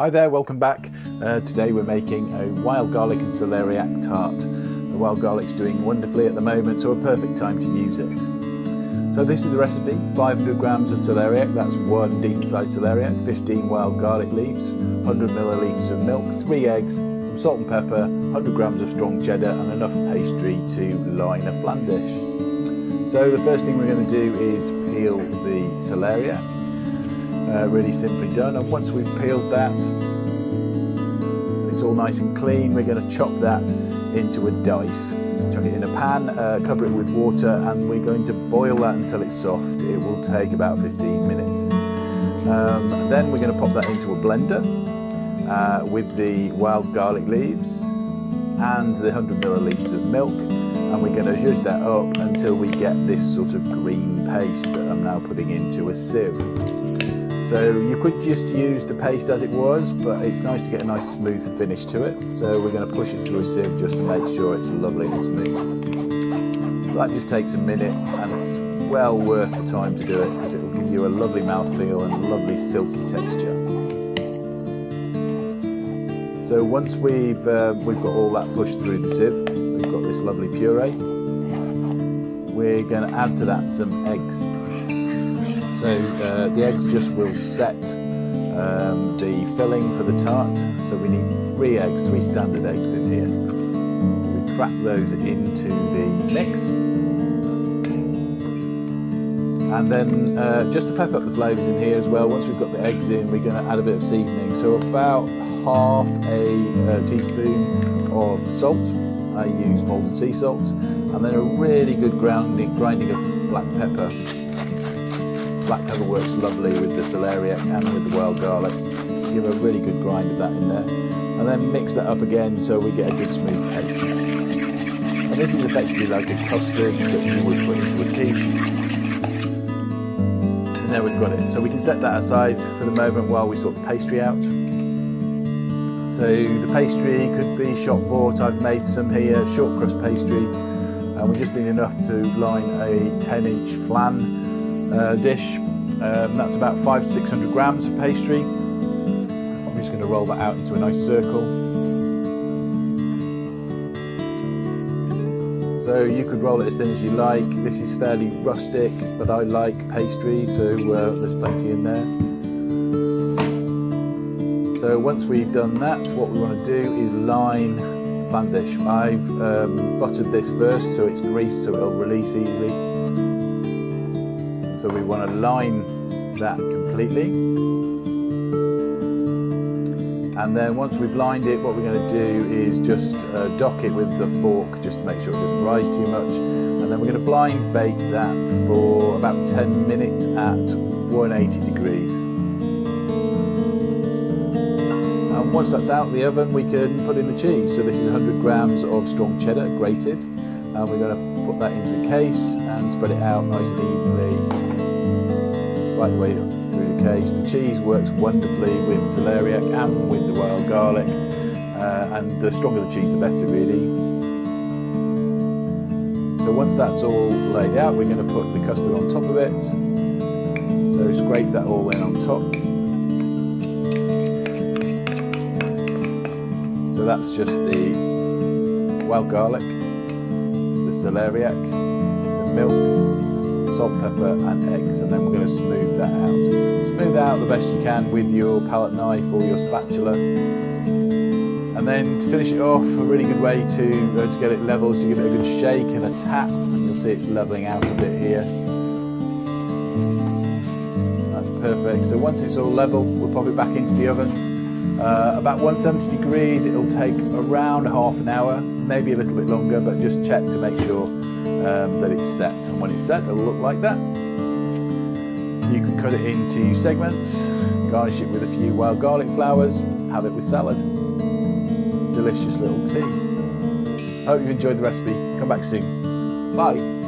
Hi there, welcome back. Uh, today we're making a wild garlic and celeriac tart. The wild garlic's doing wonderfully at the moment, so a perfect time to use it. So this is the recipe, 500 grams of celeriac, that's one decent sized celeriac, 15 wild garlic leaves, 100 millilitres of milk, 3 eggs, some salt and pepper, 100 grams of strong cheddar and enough pastry to line a flan dish. So the first thing we're going to do is peel the celeriac uh, really simply done. And once we've peeled that, it's all nice and clean, we're going to chop that into a dice. Chuck it in a pan, uh, cover it with water, and we're going to boil that until it's soft. It will take about 15 minutes. Um, then we're going to pop that into a blender uh, with the wild garlic leaves and the 100 millilitres of milk and we're going to zhuzh that up until we get this sort of green paste that I'm now putting into a sieve. So you could just use the paste as it was, but it's nice to get a nice smooth finish to it. So we're going to push it through a sieve just to make sure it's lovely and smooth. that just takes a minute and it's well worth the time to do it because it will give you a lovely mouthfeel and lovely silky texture. So once we've, uh, we've got all that pushed through the sieve, we've got this lovely puree, we're going to add to that some eggs. So uh, the eggs just will set um, the filling for the tart. So we need three eggs, three standard eggs in here. So we crack those into the mix. And then uh, just to pep up the flavours in here as well, once we've got the eggs in, we're going to add a bit of seasoning. So about half a uh, teaspoon of salt. I use Maldon sea salt. And then a really good grinding, grinding of black pepper black pepper works lovely with the celeriac and with the wild garlic. Give a really good grind of that in there. And then mix that up again so we get a good smooth taste. And this is effectively like a custard that you would put into a tea. And there we've got it. So we can set that aside for the moment while we sort the pastry out. So the pastry could be shop bought. I've made some here, short crust pastry. And we just need enough to line a 10 inch flan uh, dish. Um, that's about five to 600 grams of pastry. I'm just going to roll that out into a nice circle. So you could roll it as thin as you like. This is fairly rustic, but I like pastry, so uh, there's plenty in there. So once we've done that, what we want to do is line flan dish. I've um, buttered this first, so it's greased, so it'll release easily. So we want to line that completely. And then once we've lined it, what we're going to do is just uh, dock it with the fork just to make sure it doesn't rise too much. And then we're going to blind bake that for about 10 minutes at 180 degrees. And once that's out of the oven, we can put in the cheese. So this is 100 grams of strong cheddar grated. And we're going to put that into the case and spread it out nice and evenly right the way through the case. The cheese works wonderfully with celeriac and with the wild garlic, uh, and the stronger the cheese, the better, really. So once that's all laid out, we're going to put the custard on top of it. So scrape that all in on top. So that's just the wild garlic, the celeriac, the milk, salt, pepper and eggs and then we're going to smooth that out. Smooth out the best you can with your palette knife or your spatula. And then to finish it off, a really good way to, uh, to get it level is to give it a good shake and a tap and you'll see it's levelling out a bit here. That's perfect. So once it's all level, we'll pop it back into the oven. Uh, about 170 degrees, it'll take around half an hour, maybe a little bit longer, but just check to make sure um, that it's set. And when it's set, it'll look like that. You can cut it into segments, garnish it with a few wild garlic flowers, have it with salad. Delicious little tea. Hope you've enjoyed the recipe. Come back soon. Bye.